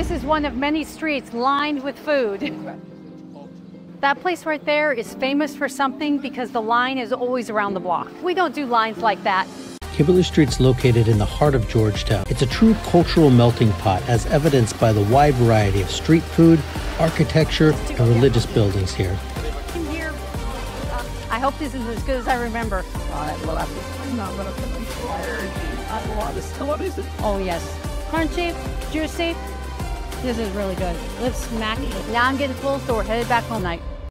This is one of many streets lined with food. That place right there is famous for something because the line is always around the block. We don't do lines like that. Kimberley Street's located in the heart of Georgetown. It's a true cultural melting pot, as evidenced by the wide variety of street food, architecture, and religious buildings here. In here, I hope this is as good as I remember. Oh yes, crunchy, juicy. This is really good. Let's smack it. Now I'm getting full, so we're headed back home night.